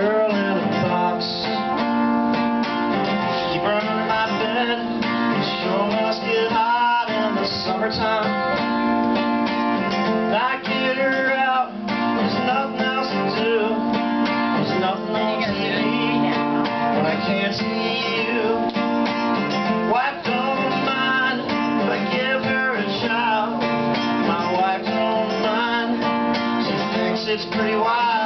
girl in a box. She burned my bed. It sure must get hot in the summertime. I get her out. There's nothing else to do. There's nothing on TV when I can't see you. Mind if I give her a. My wife don't mind. She thinks it's pretty wild.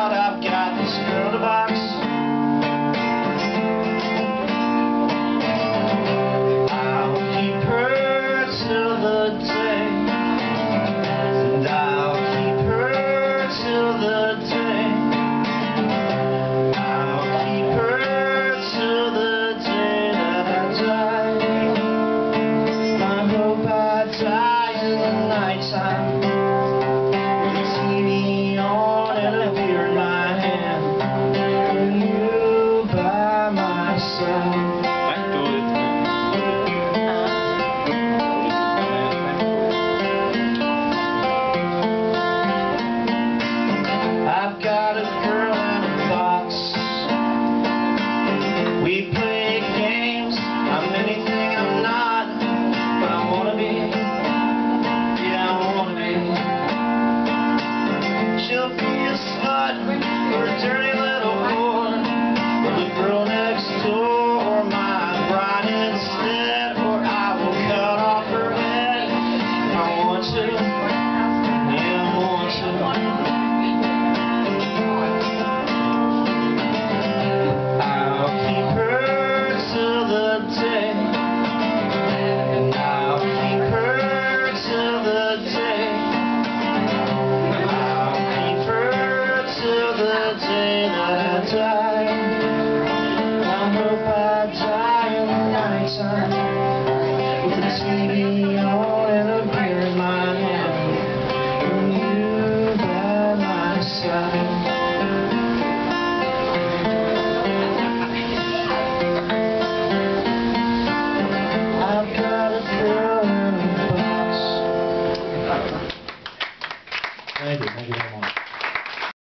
We're dirty day that I die. I hope I die in the nighttime with the TV on and a beer in my hand and you by my side. I've got a girl in a box. Thank you. Thank you very much.